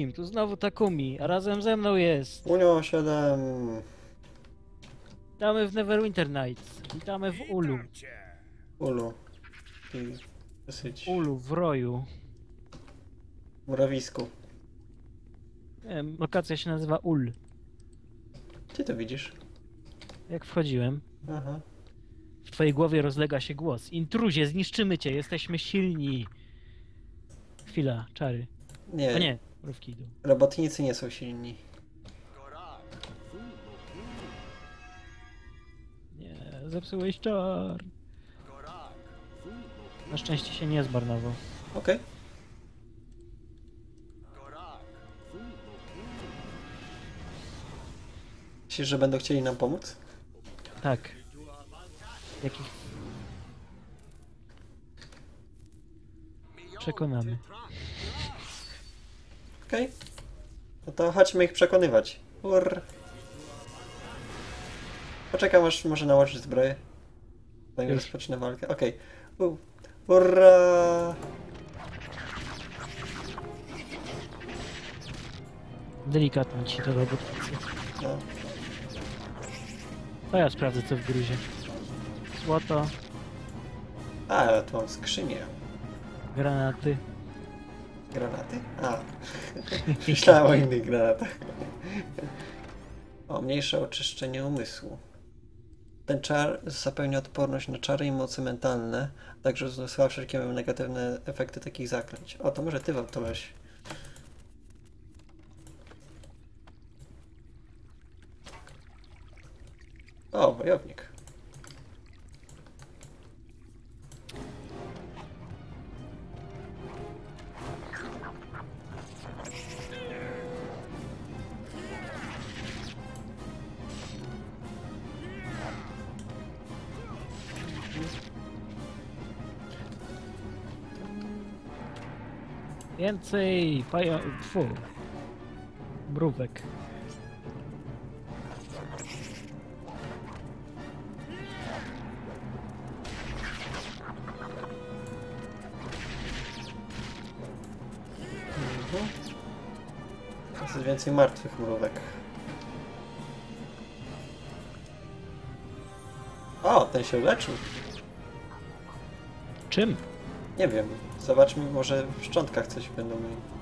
wszystkim, tu znowu Takumi, a razem ze mną jest. Unio 7. Witamy w Neverwinter Nights. Witamy w Ulu. Ulu. I dosyć Ulu, w roju. murawisku. Nie wiem, lokacja się nazywa Ul. Gdzie to widzisz? Jak wchodziłem, Aha. w twojej głowie rozlega się głos. Intruzie, zniszczymy cię, jesteśmy silni. Chwila, czary. Nie, A nie, mrówki idą. robotnicy nie są silni. Nie, zepsułeś czar. Na szczęście się nie zmarnował. Okej. Myślisz, że będą chcieli nam pomóc? Tak. Jakich... Przekonamy. Okej. No to chodźmy ich przekonywać. Ur. Poczekam aż może nałożyć zbroję. Zanim Już. rozpocznę walkę. Okej. Ura! Delikatnie ci to robotnicy. No. To ja sprawdzę co w gruzie. Złoto, A, tu mam skrzynię. granaty. Granaty? A. Myślałem o innych granatach. O, mniejsze oczyszczenie umysłu. Ten czar zapewnia odporność na czary i moce mentalne, a także usuwa wszelkie negatywne efekty takich zaklęć. O, to może ty wam to weź. Paja... Fu. Mrówek. Mhm. Jest więcej martwych mrówek. O, ten się uleczył. Czym? Nie wiem. Zobaczmy, może w szczątkach coś będą mieli.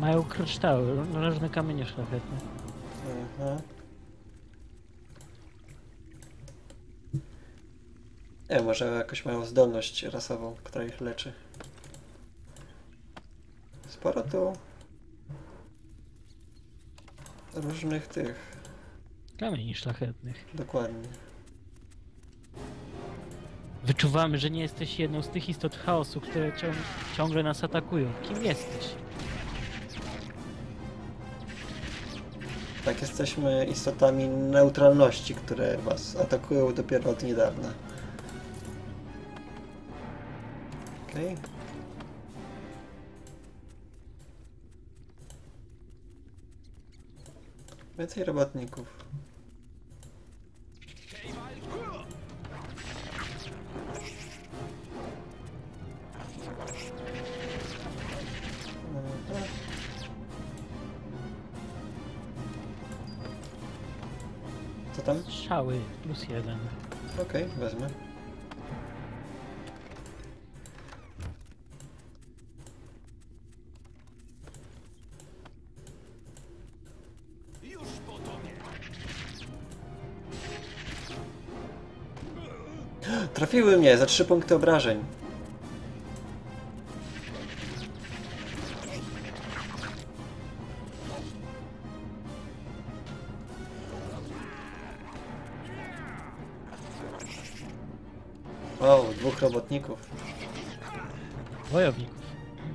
Mają kryształy, różne kamienie szlachetne. Mhm. Nie, może jakoś mają zdolność rasową, która ich leczy. Sporo tu różnych tych, Kamieni szlachetnych. dokładnie. Wyczuwamy, że nie jesteś jedną z tych istot chaosu, które ciąg ciągle nas atakują. Kim jesteś? Tak, jesteśmy istotami neutralności, które was atakują dopiero od niedawna. Okej. Więcej robotników. Plus jeden. Okej, wezmę. Trafiły mnie za trzy punkty obrażeń.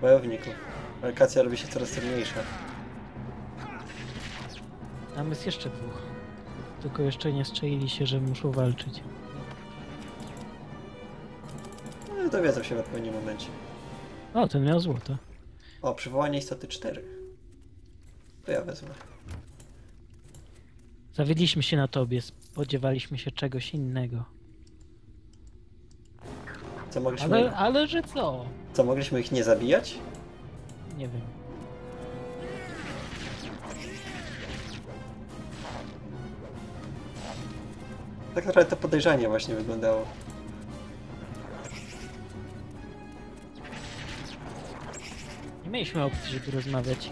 Wojowników. Walkacja robi się coraz trudniejsza. Tam jest jeszcze dwóch. Tylko jeszcze nie strzelili się, że muszą walczyć. No, dowiedzą się w odpowiednim momencie. O, ten miał złoto. O, przywołanie istoty 4. To ja wezmę. Zawiedliśmy się na tobie, spodziewaliśmy się czegoś innego. Co mogliśmy... Ale, ale że co? Co, mogliśmy ich nie zabijać? Nie wiem. Tak naprawdę to podejrzanie właśnie wyglądało. Nie mieliśmy opcji, żeby rozmawiać.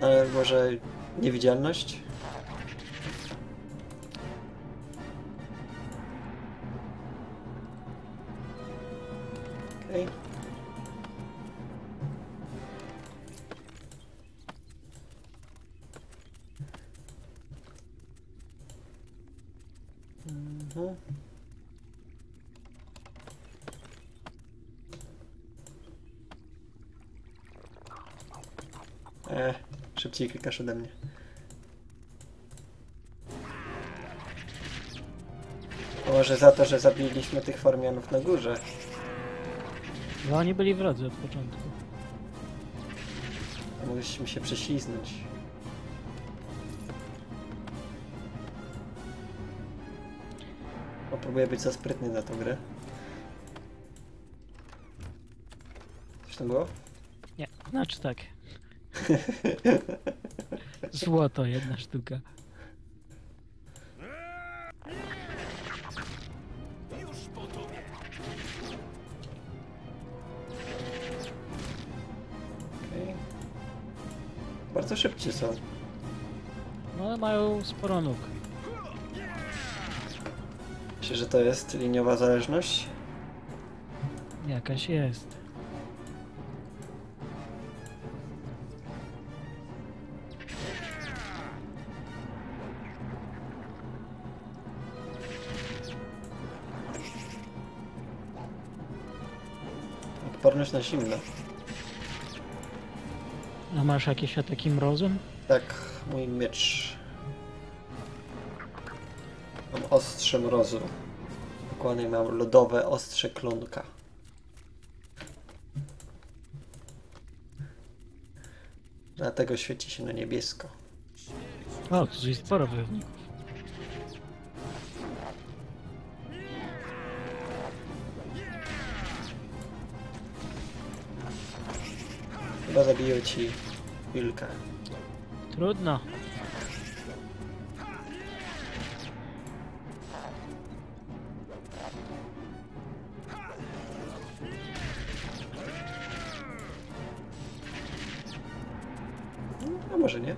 Ale może niewidzialność? Szybciej klikasz ode mnie. Może za to, że zabiliśmy tych formianów na górze. Bo oni byli wrodzy od początku. A Mogliśmy się prześliznąć. Popróbuję być za sprytny na tą grę. Coś tam było? Nie, znaczy tak. Złoto, jedna sztuka. Okej. Bardzo szybcy są. No ale mają sporo nóg. Myślę, że to jest liniowa zależność. Jakaś jest. Na zimno. A masz jakieś ataki mrozem? Tak, mój miecz. Mam ostrze mrozu. Dokładnie mam lodowe ostrze klonka. Dlatego świeci się na niebiesko. O, tu jest sporo wojowników. Chyba zabiję ci wilka. Trudno. A może nie?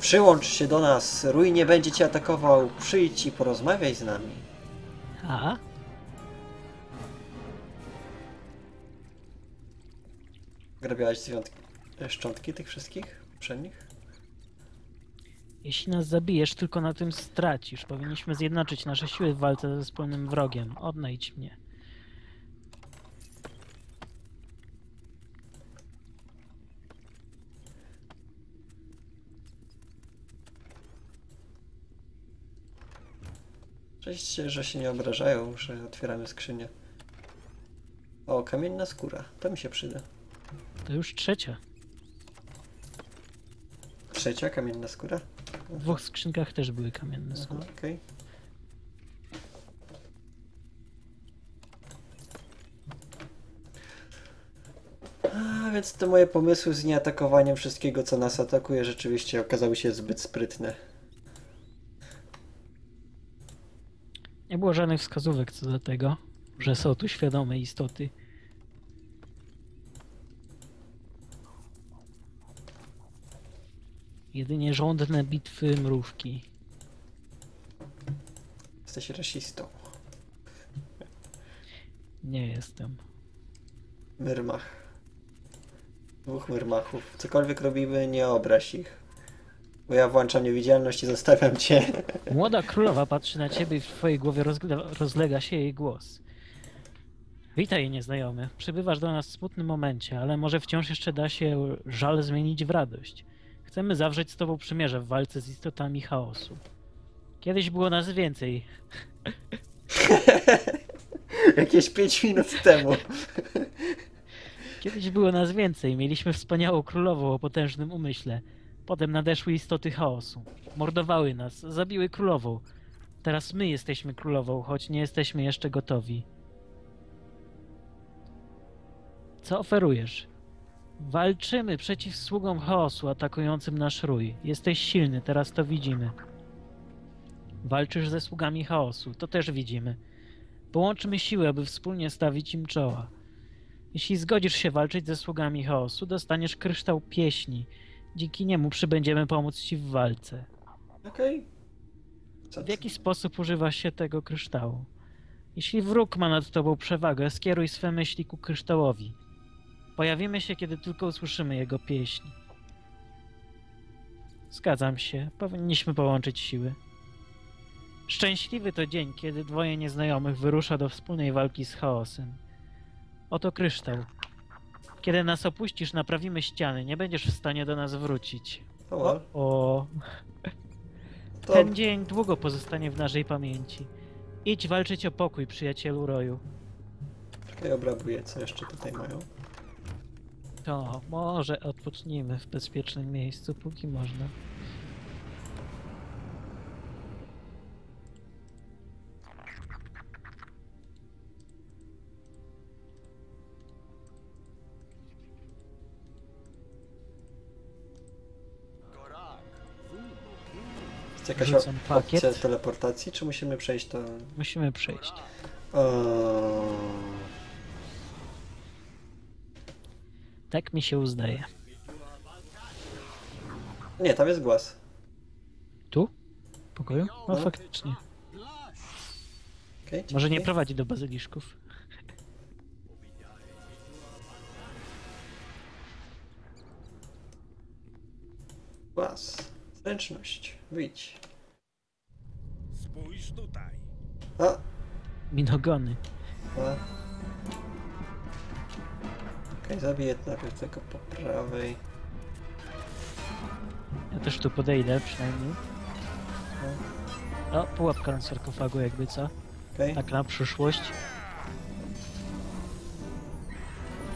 Przyłącz się do nas, Rój nie będzie cię atakował, przyjdź i porozmawiaj z nami. A? Grabiałaś zwiątki, szczątki tych wszystkich poprzednich? Jeśli nas zabijesz, tylko na tym stracisz. Powinniśmy zjednoczyć nasze siły w walce ze wspólnym wrogiem. Odnajdź mnie. Cześć, że się nie obrażają, że otwieramy skrzynię. O, kamienna skóra. To mi się przyda. To już trzecia. Trzecia kamienna skóra? W dwóch skrzynkach też były kamienne Aha, skóry. Okej. A, więc te moje pomysły z nieatakowaniem wszystkiego, co nas atakuje, rzeczywiście okazały się zbyt sprytne. Nie było żadnych wskazówek co do tego, że są tu świadome istoty. Jedynie żądne bitwy mrówki. Jesteś rasistą. Nie jestem. Myrmach. Dwóch myrmachów. Cokolwiek robimy, nie obraź ich. Bo ja włączam niewidzialność i zostawiam cię. Młoda królowa patrzy na ciebie i w twojej głowie rozlega się jej głos. Witaj, nieznajomy. Przybywasz do nas w smutnym momencie, ale może wciąż jeszcze da się żal zmienić w radość. Chcemy zawrzeć z tobą przymierze w walce z istotami chaosu. Kiedyś było nas więcej. Jakieś 5 minut temu. Kiedyś było nas więcej. Mieliśmy wspaniałą królową o potężnym umyśle. Potem nadeszły istoty chaosu. Mordowały nas, zabiły królową. Teraz my jesteśmy królową, choć nie jesteśmy jeszcze gotowi. Co oferujesz? Walczymy przeciw sługom chaosu atakującym nasz rój. Jesteś silny, teraz to widzimy. Walczysz ze sługami chaosu, to też widzimy. Połączmy siły, aby wspólnie stawić im czoła. Jeśli zgodzisz się walczyć ze sługami chaosu, dostaniesz kryształ pieśni. Dzięki niemu przybędziemy pomóc ci w walce. Okej. Co W jaki sposób używa się tego kryształu? Jeśli wróg ma nad tobą przewagę, skieruj swe myśli ku kryształowi. Pojawimy się, kiedy tylko usłyszymy jego pieśń. Zgadzam się, powinniśmy połączyć siły. Szczęśliwy to dzień, kiedy dwoje nieznajomych wyrusza do wspólnej walki z chaosem. Oto kryształ. Kiedy nas opuścisz, naprawimy ściany, nie będziesz w stanie do nas wrócić. O, O, to Ten dzień długo pozostanie w naszej pamięci. Idź walczyć o pokój, przyjacielu roju. czekaj, obrabuję, co jeszcze tutaj mają. To może odpocznijmy w bezpiecznym miejscu, póki można. Jest jakaś Rzucam pakiet. opcja teleportacji, czy musimy przejść to... Musimy przejść. O... Tak mi się uzdaje. Nie, tam jest głaz. Tu? W pokoju? No No. faktycznie. Okay, Może nie prowadzi do bazyliszków. Głaz. Zręczność. Wyjdź. Spójrz tutaj. A, Minogony. a. Okej, zabiję najpierw tego po prawej. Ja też tu podejdę przynajmniej. O, pułapka na sarkofagu jakby co. Okej, Tak na przyszłość.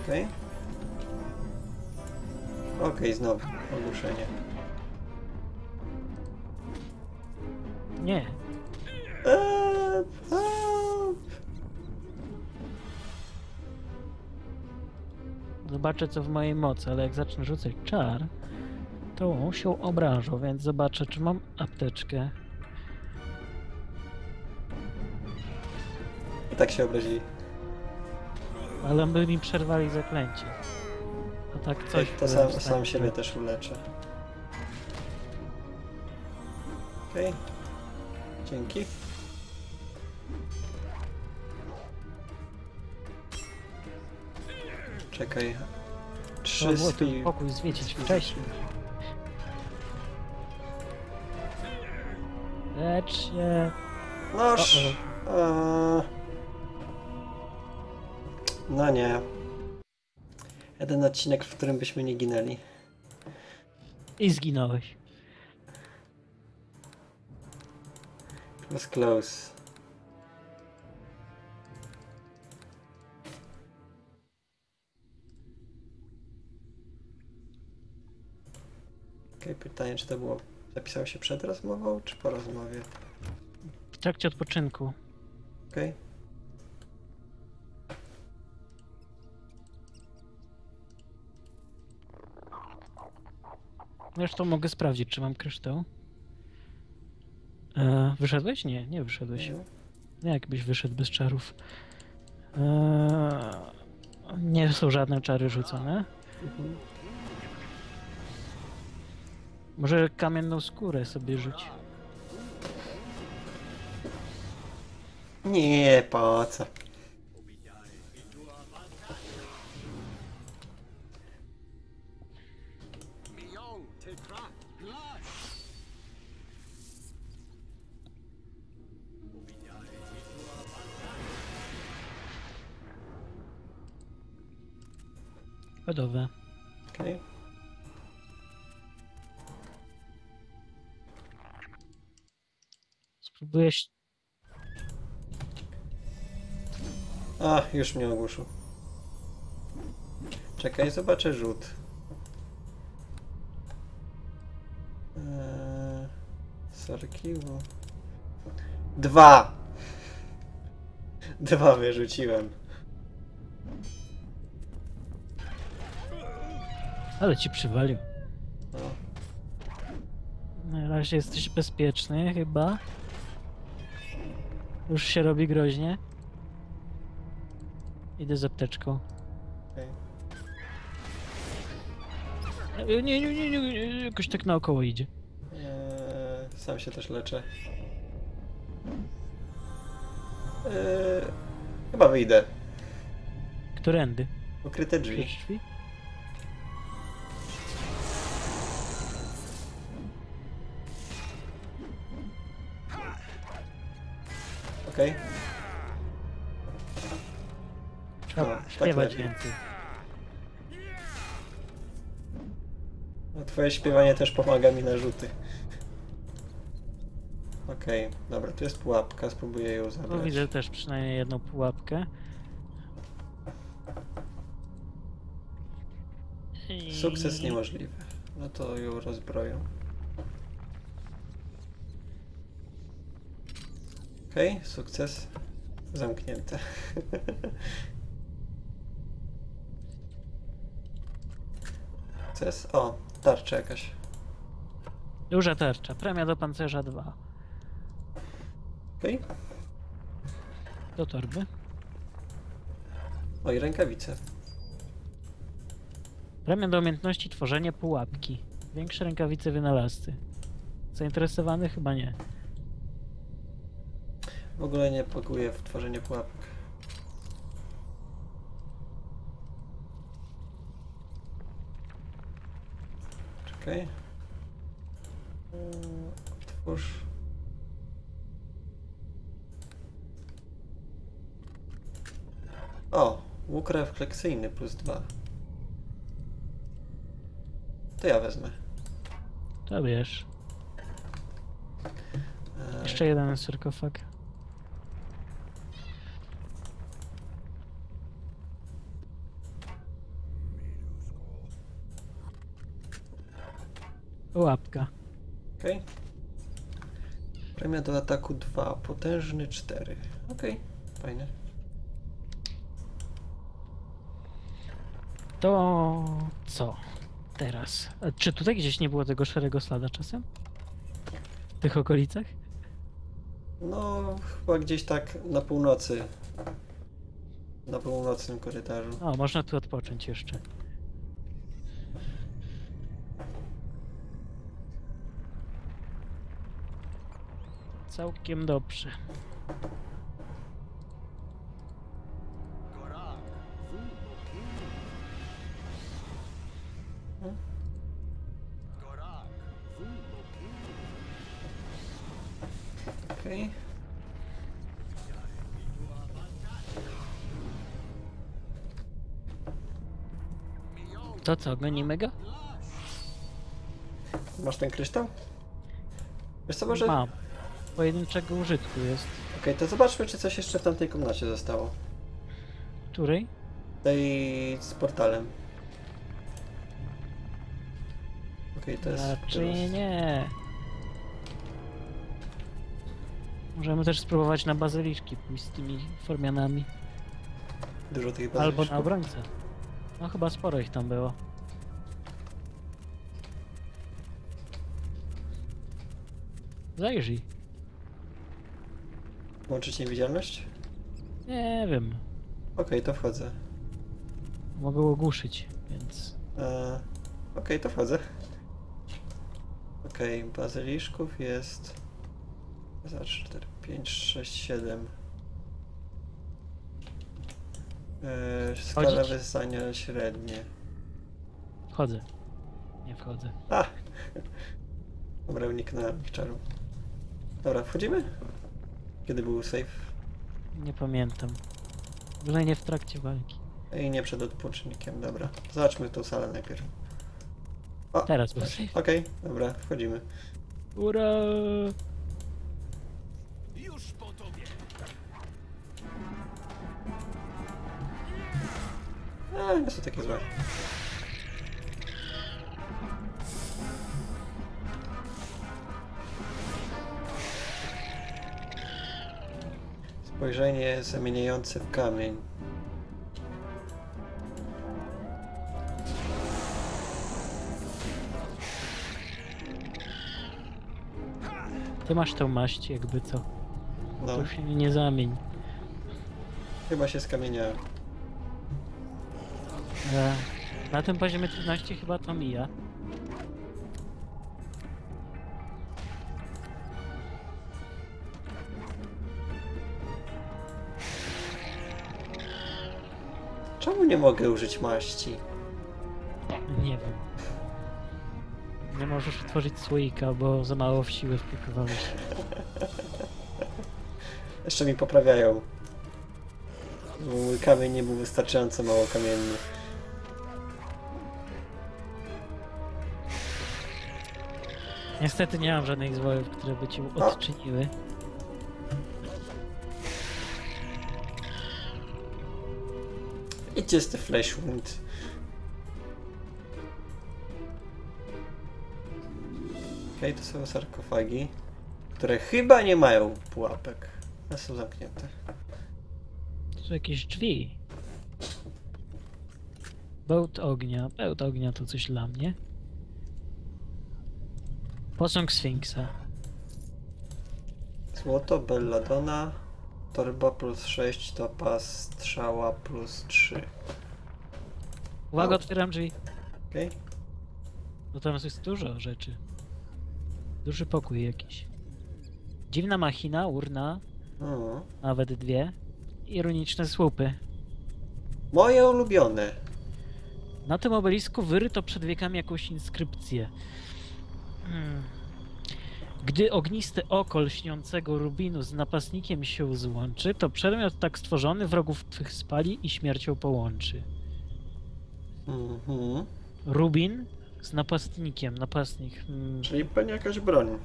okej. Okej, znowu ogłuszenie. Nie. Zobaczę co w mojej mocy, ale jak zacznę rzucać czar, to się obrażą, więc zobaczę czy mam apteczkę. I tak się obrazili. Ale by mi przerwali zaklęcie. A tak coś. to sam, sam siebie też uleczę. Okej. Dzięki. Czekaj. Trzy Trzeba było pokój zwiedzić wcześniej. Lecz się. Noż! O-o. Eee. No nie. Jeden odcinek, w którym byśmy nie ginęli. I zginąłeś. Was close. Okej, pytanie, czy to było... Zapisało się przed rozmową, czy po rozmowie? W trakcie odpoczynku. Okej. Zresztą mogę sprawdzić, czy mam kryształ. E, wyszedłeś? Nie, nie wyszedłeś. Nie, jakbyś wyszedł bez czarów. E, nie są żadne czary rzucone. Mhm. Może kamienną skórę sobie rzuć. Nie, po co? Gotowe. Okej. Spróbujesz. A, już mnie ogłuszył. Czekaj, zobaczę rzut. Eee, Sarkiwu. Dwa! Dwa wyrzuciłem. Ale ci przywalił. No. Na razie jesteś bezpieczny chyba. Już się robi groźnie. Idę z apteczką. E, Nie, nie, nie, nie, nie, jakoś tak naokoło idzie. Eee, sam się też leczę. Eee, chyba wyjdę. Którędy? Ukryte drzwi. Przez drzwi? Więcej. No, twoje śpiewanie też pomaga mi na rzuty. Okej, dobra, tu jest pułapka, spróbuję ją zabrać. widzę też przynajmniej jedną pułapkę. I- Sukces niemożliwy. No to ją rozbroją. Okej, sukces zamknięte. O, tarcza jakaś. Duża tarcza. Premia do pancerza 2. Okej. Do torby. O, i rękawice. Premia do umiejętności tworzenia pułapki. Większe rękawice wynalazcy. Zainteresowany? Chyba nie. W ogóle nie pakuję w tworzenie pułapek. Czekaj. Eee, Otwórz. O, łuk refleksyjny plus dwa. To ja wezmę. To wiesz. Eee, Jeszcze jeden sarkofag. Łapka. Okej. Premia do ataku 2, potężny 4. Okej, fajnie. To co teraz? A czy tutaj gdzieś nie było tego szarego slada czasem? W tych okolicach? No, chyba gdzieś tak na północy. Na północnym korytarzu. O, można tu odpocząć jeszcze. Całkiem dobrze. Okej. To co, gonimy go? Masz ten kryształ? Wiesz co, może... Mam. Pojedynczego użytku jest. Okej, to zobaczmy, czy coś jeszcze w tamtej komnacie zostało. Której? Tej z portalem. Okej, to jest... Raczej teraz- nie. Możemy też spróbować na bazyliszki pójść z tymi formianami. Dużo tych Albo na bazyliszków. obrońcę. No chyba sporo ich tam było. Zajrzyj. Łączyć niewidzialność? Nie wiem. Okej, to wchodzę. Mogę ogłuszyć, więc... E, Okej, to wchodzę. Okej, bazyliszków jest... Za 4, 5, 6, 7. E, skala Wchodzić? wyssania średnie. Wchodzę. Nie wchodzę. A! Dobra, uniknąłem ich czaru. Dobra, wchodzimy? Kiedy był safe? Nie pamiętam. Byle nie w trakcie walki. I nie przed odpoczynkiem, dobra. Zobaczmy tą salę najpierw. O, Teraz był Okej, safe. dobra, wchodzimy. Ura! Już po tobie. A, nie są takie złe. spojrzenie zamieniające w kamień. Ty masz tą maść, jakby co. No. To się nie zamień. Chyba się skamieniałem. E, na tym poziomie trudności chyba to mija. Nie mogę użyć maści? Nie wiem. Nie możesz otworzyć słoika, bo za mało w siłę wpakowałeś. Jeszcze mi poprawiają. Bo Mój kamień nie był wystarczająco mało kamienny. Niestety nie mam żadnych zwojów, które by cię odczyniły. Z the flesh wound. Okej, to są sarkofagi, które chyba nie mają pułapek. A są zamknięte. To są jakieś drzwi. Bełt ognia. Bełt ognia to coś dla mnie. Posąg Sfinksa. Złoto, belladonna, torba plus 6, topaz, strzała plus 3. Uwaga, otwieram drzwi. Okej? Bo tam jest dużo rzeczy. Duży pokój jakiś. Dziwna machina, urna, O. nawet dwie. I runiczne słupy. Moje ulubione. Na tym obelisku wyryto przed wiekami jakąś inskrypcję. Hmm. Gdy ogniste oko lśniącego rubinu z napastnikiem się złączy, to przedmiot tak stworzony wrogów twych spali i śmiercią połączy. Mhm. Rubin z napastnikiem, napastnik. Hmm. Czyli pewnie jakaś broń.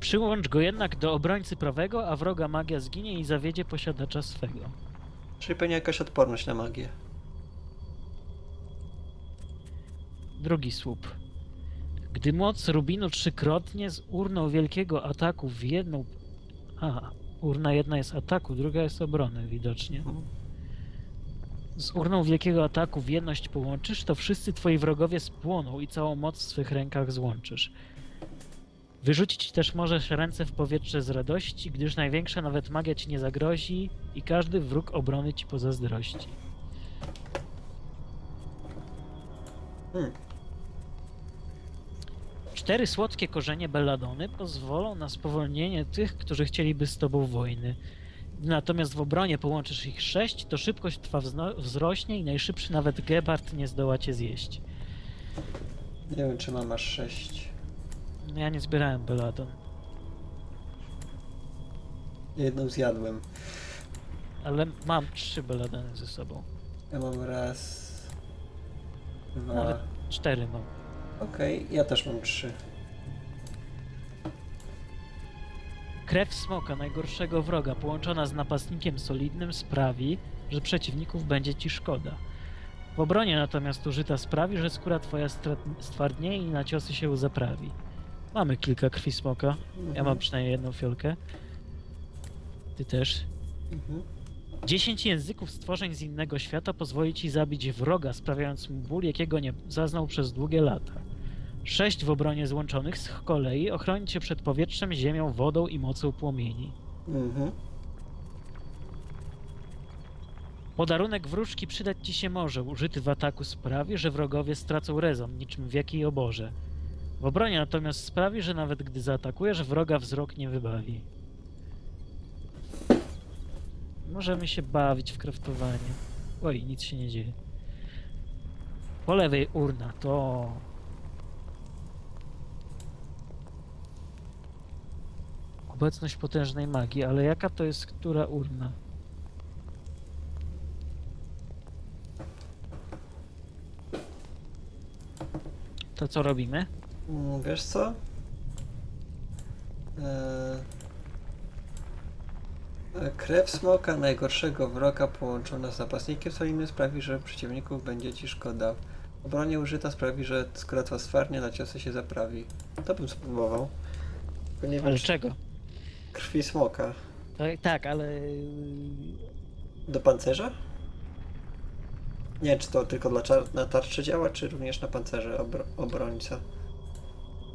Przyłącz go jednak do obrońcy prawego, a wroga magia zginie i zawiedzie posiadacza swego. Czyli pewnie jakaś odporność na magię. Drugi słup. Gdy moc Rubinu trzykrotnie z urną wielkiego ataku w jedną... A, urna jedna jest ataku, druga jest obrony widocznie. Z urną wielkiego ataku w jedność połączysz, to wszyscy twoi wrogowie spłoną i całą moc w swych rękach złączysz. Wyrzucić też możesz ręce w powietrze z radości, gdyż największa nawet magia ci nie zagrozi i każdy wróg obrony ci pozazdrości. Hmm. Cztery słodkie korzenie belladony pozwolą na spowolnienie tych, którzy chcieliby z tobą wojny. Natomiast w obronie połączysz ich sześć, to szybkość twa wzrośnie i najszybszy nawet Gebart nie zdoła cię zjeść. Nie wiem, czy mam aż 6. No ja nie zbierałem belladon, Jedną zjadłem. ale mam trzy belladony ze sobą. Ja mam raz. Dwa. Nawet cztery mam. Okej, ja też mam trzy. Krew smoka, najgorszego wroga, połączona z napastnikiem solidnym, sprawi, że przeciwników będzie ci szkoda. W obronie natomiast użyta sprawi, że skóra twoja stwardnieje i na ciosy się zaprawi. Mamy kilka krwi smoka. Ja mam przynajmniej jedną fiolkę. Ty też. Mhm. Dziesięć języków stworzeń z innego świata pozwoli ci zabić wroga, sprawiając mu ból, jakiego nie zaznał przez długie lata. Sześć w obronie złączonych z kolei ochroni cię przed powietrzem, ziemią, wodą i mocą płomieni. Mhm. Podarunek wróżki przydać ci się może, użyty w ataku sprawi, że wrogowie stracą rezon, niczym w jakiej oborze. W obronie natomiast sprawi, że nawet gdy zaatakujesz, wroga wzrok nie wybawi. Możemy się bawić w kraftowanie. Oj, nic się nie dzieje. Po lewej urna, to... Obecność potężnej magii, ale jaka to jest która urna? To co robimy? Mm, Wiesz co? Eee... Krew smoka, najgorszego wroga połączona z napastnikiem solidnym sprawi, że przeciwników będzie ci szkoda. Obronie użyta sprawi, że skóra twa stwarnie na ciosy się zaprawi. To bym spróbował. Wiem, Ale czego? krwi smoka. Tak, ale... Do pancerza? Nie wiem, czy to tylko dla na tarczy działa, czy również na pancerze obro- obrońca.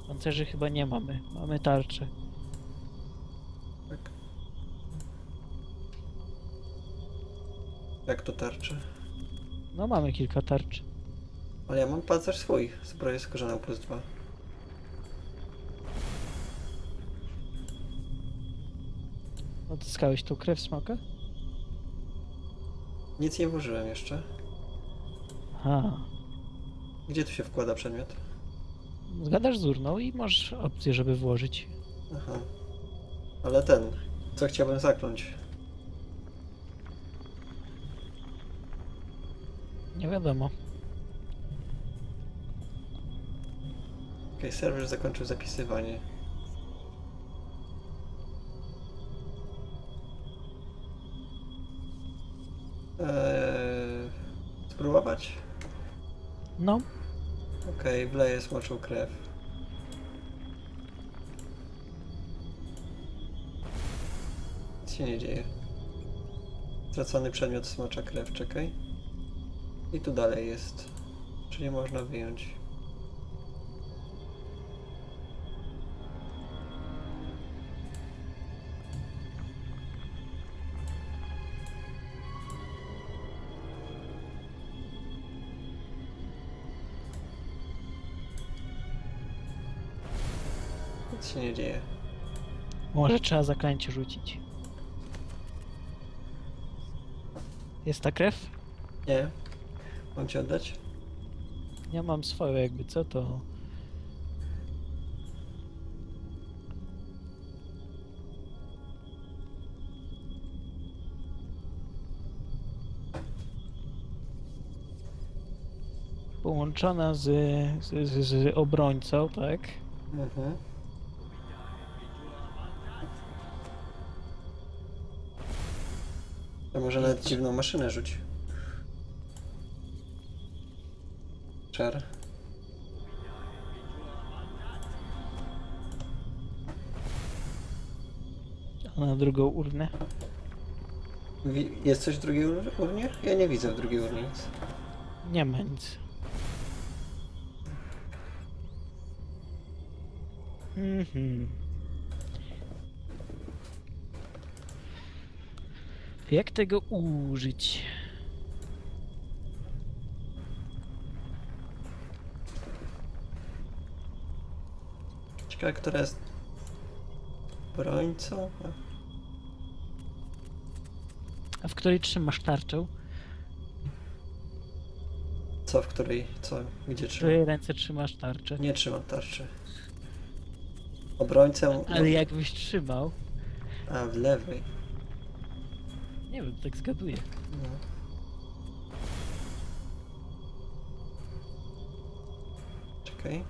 Pancerzy chyba nie mamy. Mamy tarcze. Jak to tarczy? No mamy kilka tarcz. Ale ja mam pancerz swój, zbroję skórzaną plus dwa. Odzyskałeś tą krew smoka? Nic nie włożyłem jeszcze. Aha. Gdzie tu się wkłada przedmiot? Zgadasz z urną i masz opcję, żeby włożyć. Aha. Ale ten, co chciałbym zakląć? Wiadomo. Okej, serwer zakończył zapisywanie. Eee, spróbować? No, Okej, wleję smoczą krew. Nic się nie dzieje. Stracony przedmiot smocza krew, czekaj. I tu dalej jest. Czyli można wyjąć. Nic się nie dzieje. może trzeba zaklęcie rzucić. Jest ta krew? Nie? Mam ci oddać? Ja mam swoją jakby, co to? Połączona z, z, z, z obrońcą, tak? Mhm. To może nawet dziwną maszynę rzuć. Czar. A na drugą urnę. Jest coś w drugiej ur- urnie? Ja nie widzę w drugiej urnie nic. Nie ma nic. Mhm. Jak tego użyć? Ciekawe, która jest brońcą? A, w której trzymasz tarczę? Co, w której? Co? Gdzie W trzymam? której ręce trzymasz tarczę? Nie trzymam tarczy. Obrońcę... Ale jakbyś trzymał? A, w lewej. Nie wiem, tak zgaduję. No. Czekaj.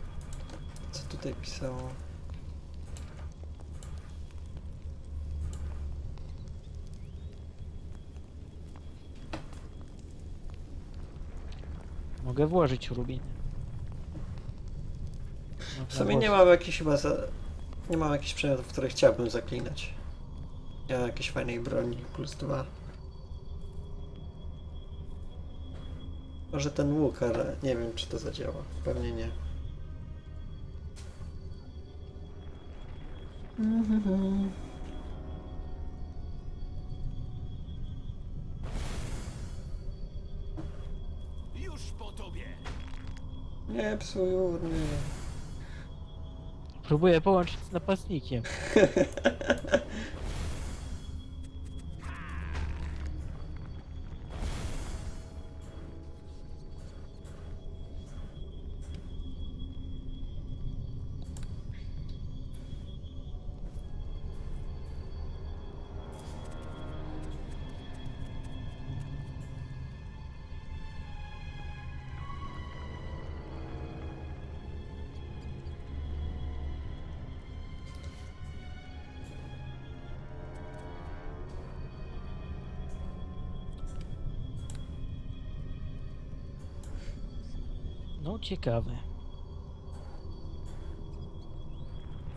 Co tutaj pisało? Mogę włożyć rubiny. W sumie nie mam jakichś chyba za... Nie mam jakichś przedmiotów, które chciałbym zaklinać. Nie mam jakiejś fajnej broni plus dwa. Może ten łuk, ale nie wiem czy to zadziała. Pewnie nie. Już po tobie! Nie psuj urny. Próbuję połączyć z napastnikiem. No ciekawe.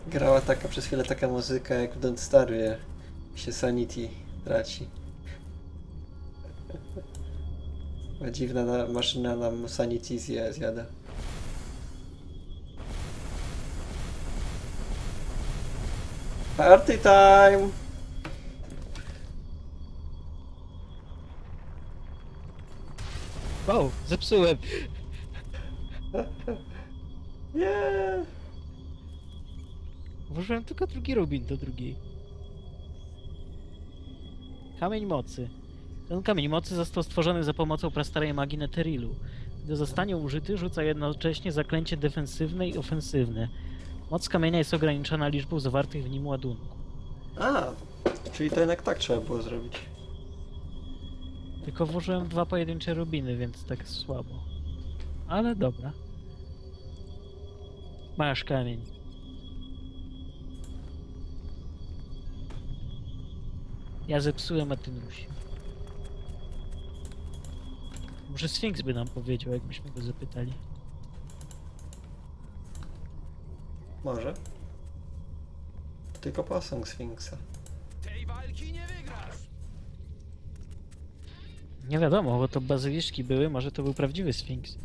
Grała taka przez chwilę taka muzyka jak w Don't Starve się Sanity traci. Dziwna na, maszyna nam sanity zjada. Party time! O, zepsułem. Włożyłem tylko drugi rubin do drugiej. Kamień mocy. Ten kamień mocy został stworzony za pomocą prastarej magii Neterilu. Gdy zostanie użyty, rzuca jednocześnie zaklęcie defensywne i ofensywne. Moc kamienia jest ograniczona liczbą zawartych w nim ładunków. A, czyli to jednak tak trzeba było zrobić. Tylko włożyłem dwa pojedyncze rubiny, więc tak słabo. Ale dobra. Masz kamień. Ja zepsułem, a ty. Może Sfinks by nam powiedział, jakbyśmy go zapytali. Może. Tylko posąg Sfinksa. Tej walki nie wygrasz! Nie wiadomo, bo to bazyliszki były, może to był prawdziwy Sfinks.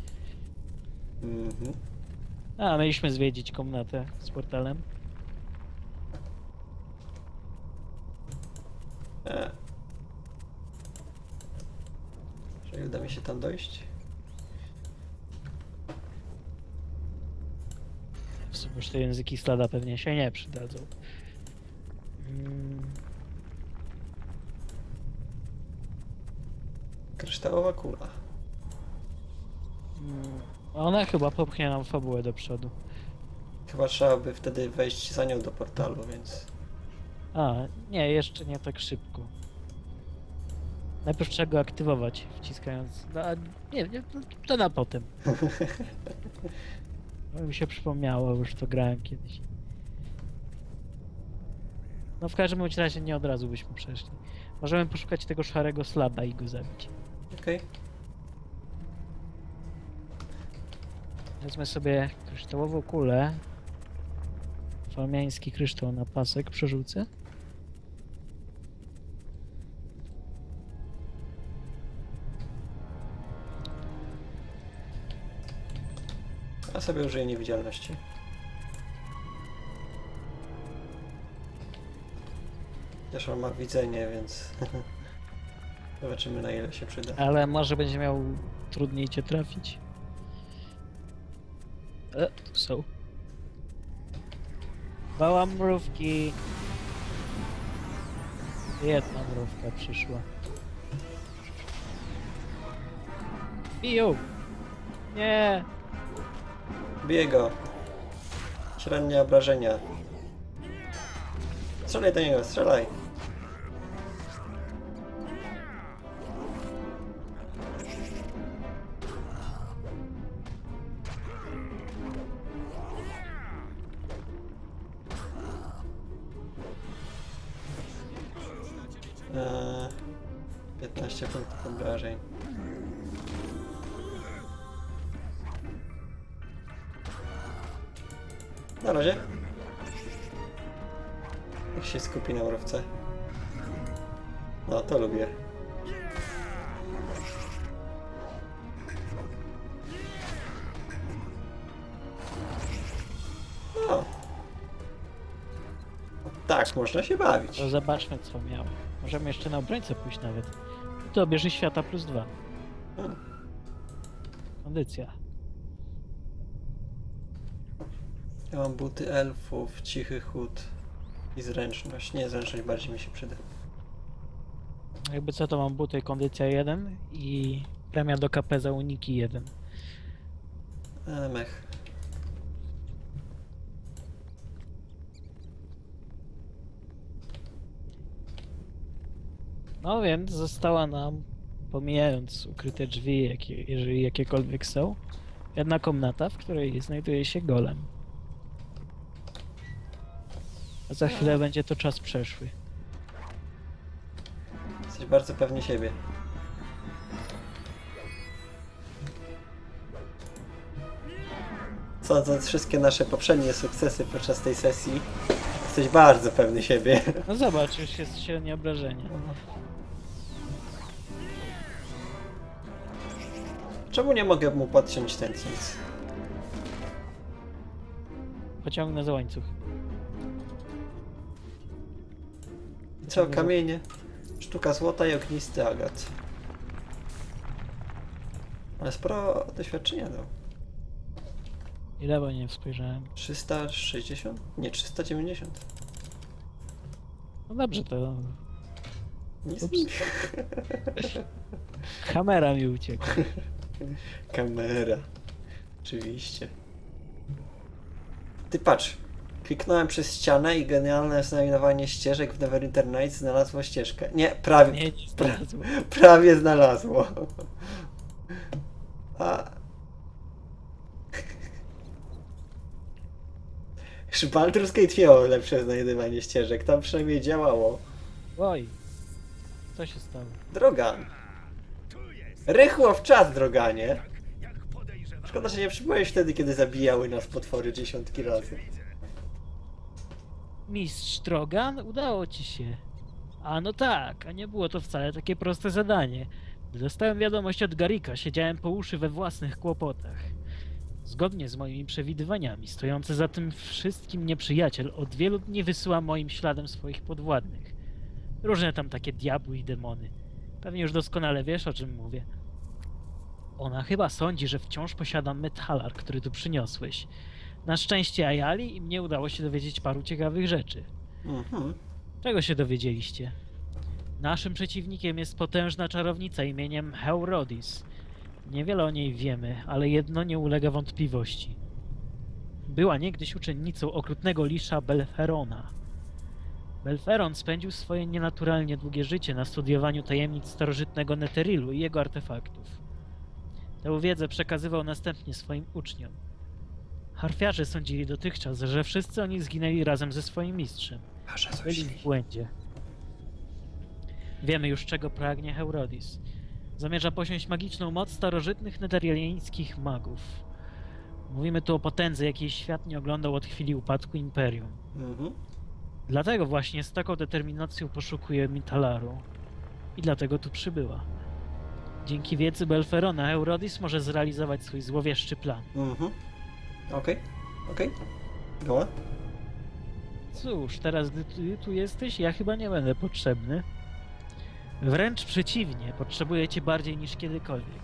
Mhm. A, mieliśmy zwiedzić komnatę z portalem. E. Czy uda mi się tam dojść? W sumie te języki slada pewnie się nie przydadzą. Mm, Kryształowa kula. mm, Ona chyba popchnie nam fabułę do przodu. Chyba trzeba by wtedy wejść za nią do portalu, więc... A, nie, jeszcze nie tak szybko. Najpierw trzeba go aktywować, wciskając. No, a nie, nie, to- na potem. Bo mi się przypomniało, już to grałem kiedyś. No w każdym razie nie od razu byśmy przeszli. Możemy poszukać tego szarego slaba i go zabić. Okej. Wezmę sobie kryształową kulę. Falmiański kryształ na pasek przerzucę. A sobie użyję niewidzialności. Też on ma widzenie, więc... Zobaczymy na ile się przyda. Ale może będzie miał trudniej cię trafić. E, tu są. Dwa mrówki. Jedna mrówka przyszła. Biją! Nie! Bije go! Średnie obrażenia. Strzelaj do niego, strzelaj! Można się bawić. To zobaczmy co miał. Możemy jeszcze na obrońcę pójść nawet. To bierze świata plus dwa. Hmm. Kondycja. Ja mam buty elfów, cichy chód i zręczność. Nie, zręczność bardziej mi się przyda. Jakby co to mam buty kondycja 1 i premia do KP za uniki 1. E, mech. No więc została nam, pomijając ukryte drzwi, jakie, jeżeli jakiekolwiek są, jedna komnata, w której znajduje się golem. A za chwilę będzie to czas przeszły. Jesteś bardzo pewny siebie. Sądząc wszystkie nasze poprzednie sukcesy podczas tej sesji, jesteś bardzo pewny siebie. No zobacz, już jest średnie obrażenie. Czemu nie mogę mu podciąć tętnic? Pociągnę za łańcuch. Co, kamienie? Sztuka złota i ognisty agat. Ale sporo doświadczenia dał. Ile bo nie spojrzałem. 360? Nie, 390. No dobrze, to. Ups. kamera mi uciekła. Kamera. Oczywiście. Ty patrz. Kliknąłem przez ścianę i genialne znajdowanie ścieżek w Neverwinter Nights znalazło ścieżkę. Nie, prawie, Nie, nie znalazło. prawie znalazło. A... Baldur's Gate miało lepsze znajdywanie ścieżek, tam przynajmniej działało. Oj, co się stało? Drogan. Rychło w czas, droganie. Szkoda, że nie przybyłeś wtedy, kiedy zabijały nas potwory dziesiątki razy. Mistrz Drogan, udało ci się. A no tak, a nie było to wcale takie proste zadanie. Dostałem wiadomość od Garika, siedziałem po uszy we własnych kłopotach. Zgodnie z moimi przewidywaniami, stojący za tym wszystkim nieprzyjaciel od wielu dni wysyła moim śladem swoich podwładnych. Różne tam takie diabły i demony. Pewnie już doskonale wiesz, o czym mówię. Ona chyba sądzi, że wciąż posiadam metalar, który tu przyniosłeś. Na szczęście Ayali i mnie udało się dowiedzieć paru ciekawych rzeczy. Mhm. Czego się dowiedzieliście? Naszym przeciwnikiem jest potężna czarownica imieniem Heurodis. Niewiele o niej wiemy, ale jedno nie ulega wątpliwości. Była niegdyś uczennicą okrutnego lisza Belferona. Belferon spędził swoje nienaturalnie długie życie na studiowaniu tajemnic starożytnego Neterilu i jego artefaktów. Tę wiedzę przekazywał następnie swoim uczniom. Harfiarze sądzili dotychczas, że wszyscy oni zginęli razem ze swoim mistrzem. Byli w błędzie. Wiemy już, czego pragnie Heurodis. Zamierza posiąść magiczną moc starożytnych nederjalińskich magów. Mówimy tu o potędze, jakiej świat nie oglądał od chwili upadku Imperium. Mhm. Dlatego właśnie z taką determinacją poszukuje Mitalaru. I dlatego tu przybyła. Dzięki wiedzy Belferona Heurodis może zrealizować swój złowieszczy plan. Mhm. Okej. Okej. Goła? Cóż, teraz gdy ty tu jesteś, ja chyba nie będę potrzebny. Wręcz przeciwnie, potrzebuję cię bardziej niż kiedykolwiek.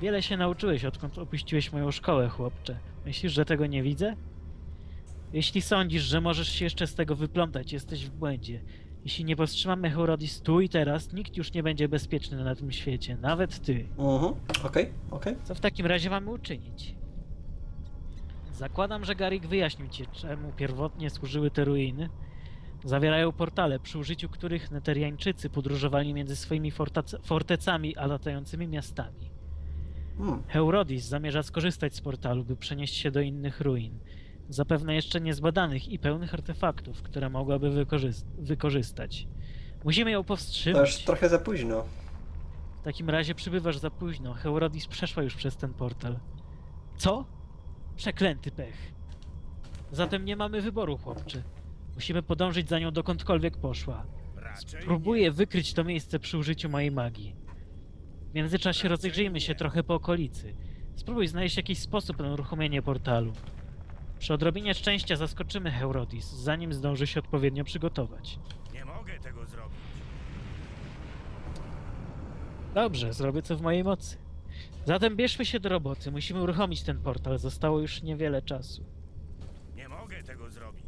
Wiele się nauczyłeś, odkąd opuściłeś moją szkołę, chłopcze. Myślisz, że tego nie widzę? Jeśli sądzisz, że możesz się jeszcze z tego wyplątać, jesteś w błędzie. Jeśli nie powstrzymamy Heurodis tu i teraz, nikt już nie będzie bezpieczny na tym świecie, nawet ty. Mhm. Okej. Okej. Co w takim razie mamy uczynić? Zakładam, że Garik wyjaśnił ci, czemu pierwotnie służyły te ruiny. Zawierają portale, przy użyciu których Neteriańczycy podróżowali między swoimi fortecami a latającymi miastami. Hmm. Heurodis zamierza skorzystać z portalu, by przenieść się do innych ruin. Zapewne jeszcze niezbadanych i pełnych artefaktów, które mogłaby wykorzyst- wykorzystać. Musimy ją To już powstrzymać. trochę za późno. W takim razie przybywasz za późno. Heurodis przeszła już przez ten portal. Co? Przeklęty pech. Zatem nie mamy wyboru, chłopcze. Musimy podążyć za nią dokądkolwiek poszła. Raczej Próbuję wykryć to miejsce przy użyciu mojej magii. W międzyczasie rozejrzyjmy się trochę po okolicy. Spróbuj znaleźć jakiś sposób na uruchomienie portalu. Przy odrobinie szczęścia zaskoczymy Heurodis, zanim zdąży się odpowiednio przygotować. nie. Mogę tego zrobić. Dobrze, zrobię co w mojej mocy. Zatem bierzmy się do roboty. Musimy uruchomić ten portal. Zostało już niewiele czasu. Nie mogę tego zrobić.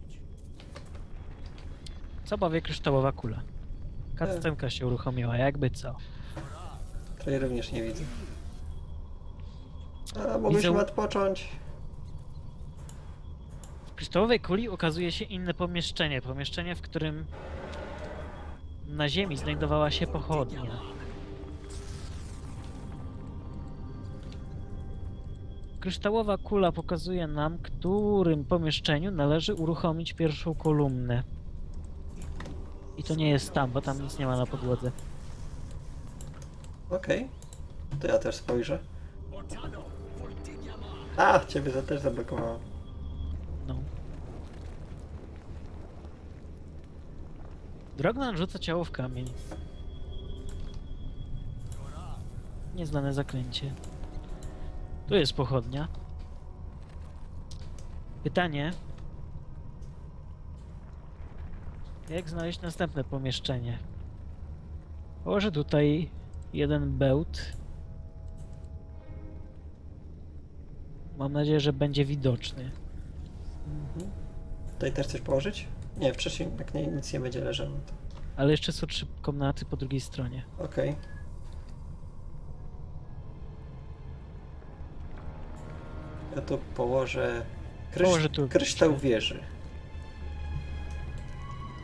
Co powie kryształowa kula? Kaccenka się uruchomiła, jakby co. To ja również nie widzę. A, mogliśmy Widzę- odpocząć. Kryształowej kuli ukazuje się inne pomieszczenie. Pomieszczenie, w którym na ziemi znajdowała się pochodnia. Kryształowa kula pokazuje nam, którym pomieszczeniu należy uruchomić pierwszą kolumnę. I to nie jest tam, bo tam nic nie ma na podłodze. Okej. To ja też spojrzę. A, ciebie to też zablokowało. No. Drognan rzuca ciało w kamień. Nieznane zaklęcie. Tu jest pochodnia. Pytanie. Jak znaleźć następne pomieszczenie? Położę tutaj jeden bełt. Mam nadzieję, że będzie widoczny. Mhm. Tutaj też chcesz położyć? Nie, wcześniej jak nie, nic nie będzie leżało. To... Ale jeszcze są trzy komnaty po drugiej stronie. Okej. Ja tu położę krysz... Położę tu kryształ wieży.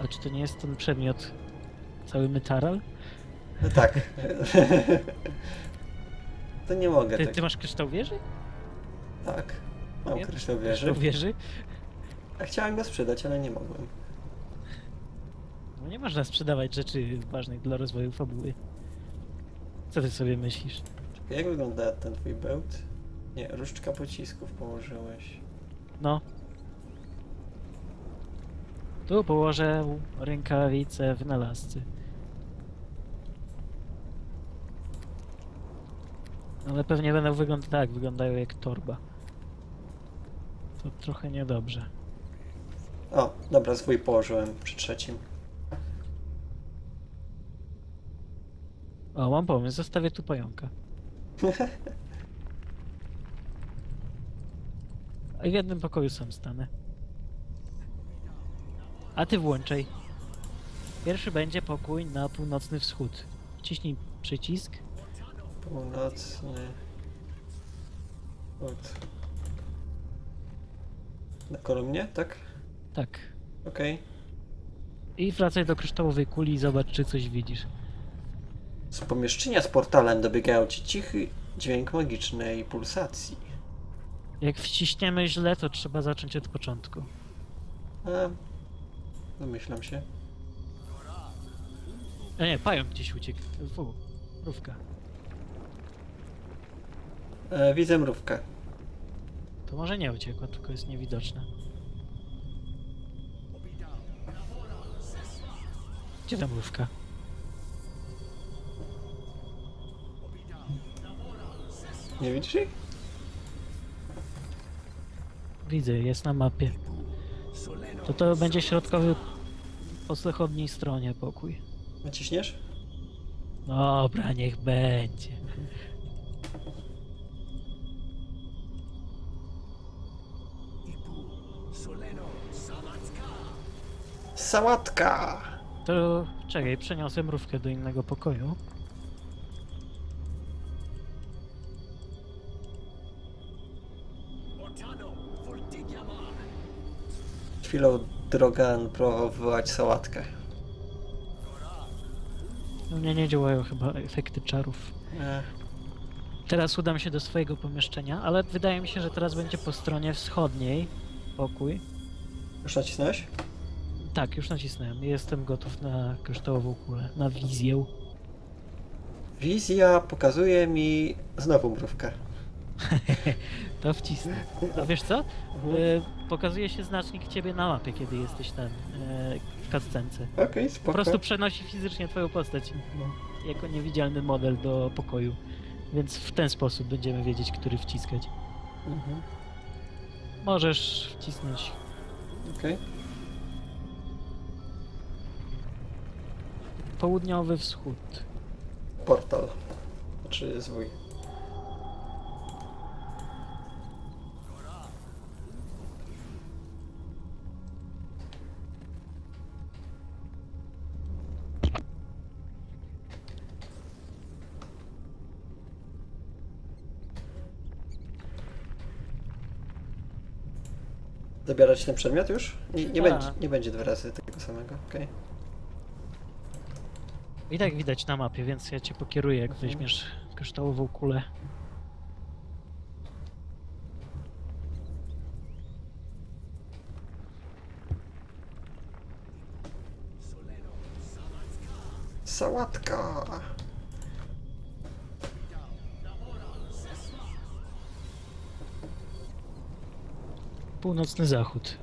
A czy to nie jest ten przedmiot cały metaral? No tak. to nie mogę Ty, tak. ty masz kryształ wieży? Tak. Mam kryształ wieży. Kryształ wieży? A chciałem go sprzedać, ale nie mogłem. No nie można sprzedawać rzeczy ważnych dla rozwoju fabuły. Co ty sobie myślisz? Czekaj, jak wygląda ten twój bełt? Nie, różdżka pocisków położyłeś. No. Tu położę rękawice wynalazcy. Ale pewnie będą wyglądać tak, wyglądają jak torba. To trochę niedobrze. O, dobra, swój położyłem przy trzecim. O, mam pomysł, zostawię tu pająka. A i w jednym pokoju sam stanę. A ty włączaj. Pierwszy będzie pokój na północny wschód. Wciśnij przycisk. Północny. Od. Na kolumnie, tak? Tak. Okej. I wracaj do kryształowej kuli i zobacz, czy coś widzisz. Z pomieszczenia z portalem dobiegają ci cichy dźwięk magicznej pulsacji. Jak wciśniemy źle, to trzeba zacząć od początku. A, domyślam się. A nie, pająk gdzieś uciekł. Fu, mrówka. E, widzę mrówkę. To może nie uciekła, tylko jest niewidoczna. Gdzie ta mrówka? Nie widzisz jej? Widzę, jest na mapie. To to będzie środkowy po zachodniej stronie pokój. Naciśniesz? Dobra, niech będzie. Sałatka! To czekaj, przeniosę mrówkę do innego pokoju. Chwilą droga próbował wywołać sałatkę. U mnie nie działają chyba efekty czarów. E, Teraz udam się do swojego pomieszczenia, ale wydaje mi się, że teraz będzie po stronie wschodniej pokój. już nacisnąłeś? Tak, już nacisnąłem. Jestem gotów na kryształową kulę, na wizję. Wizja pokazuje mi znowu mrówkę. to wcisnę. A wiesz co? E, pokazuje się znacznik ciebie na mapie, kiedy jesteś tam e, w cutscence. Okej, spoko. Po prostu przenosi fizycznie twoją postać No. jako niewidzialny model do pokoju. Więc w ten sposób będziemy wiedzieć, który wciskać. Mhm. Możesz wcisnąć Okej. Południowy wschód. Portal. Czy zwój. Zabierać ten przedmiot już? Nie, nie, Tak. będzie, nie będzie dwa razy tego samego, okej. I tak widać na mapie, więc ja cię pokieruję, jak Mhm. weźmiesz kryształową kulę. Sałatka! Północny zachód.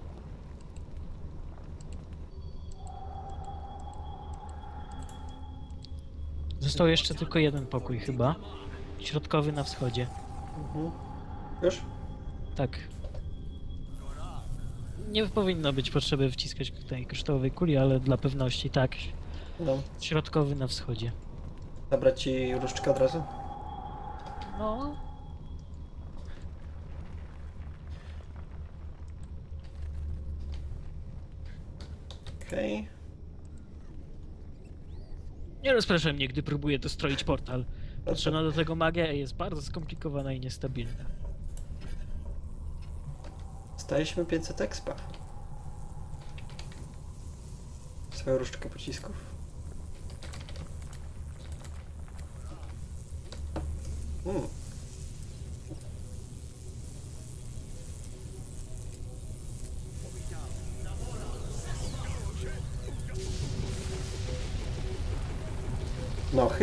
Został jeszcze tylko jeden pokój chyba. Środkowy na wschodzie. Mhm. Już? Tak. Nie powinno być potrzeby wciskać tej kryształowej kuli, ale dla pewności tak. No. Środkowy na wschodzie. Zabrać ci różdżkę od razu? No. Okej. Nie rozpraszaj mnie, gdy próbuję dostroić portal. Potrzebna do tego magia jest bardzo skomplikowana i niestabilna. Staliśmy 500 expa. Swoją różdżkę pocisków. Mm.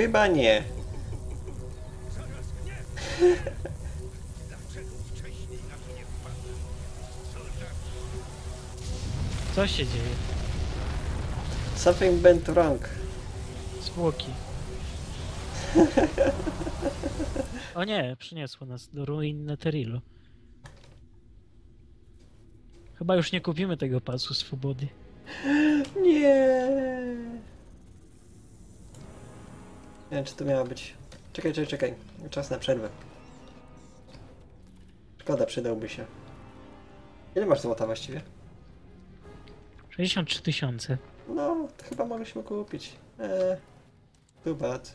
Chyba nie. Co się dzieje? Something went wrong. Zwłoki. O nie, przyniosło nas do ruin Neterilu. Chyba już nie kupimy tego pasu swobody. Nie. Nie wiem, czy to miało być. Czekaj, czekaj, czekaj. Czas na przerwę. Szkoda, przydałby się. Ile masz złota właściwie? 63 tysiące. No, to chyba mogliśmy kupić. Eee, too bad.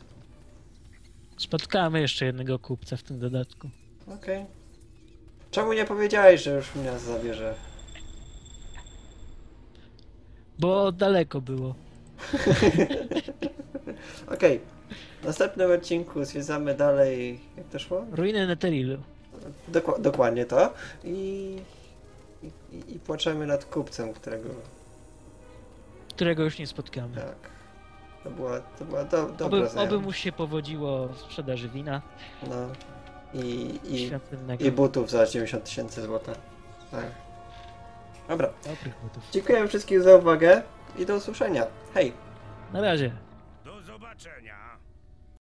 Spotkamy jeszcze jednego kupca w tym dodatku. Okej. Czemu nie powiedziałeś, że już mnie zabierze? Bo daleko było. Okej. W następnym odcinku zwiedzamy dalej. Jak to szło? Ruiny Neterilu. Dokła- dokładnie to. I, i, I płaczemy nad kupcem, którego. Którego już nie spotkamy. Tak. To była, to była do, dobra Oby, oby mu się powodziło w sprzedaży wina No. I, i. I butów za 90 tysięcy złota. Tak. Dobra. Dobrych butów. Dziękuję wszystkim za uwagę i do usłyszenia. Hej! Na razie. do zobaczenia.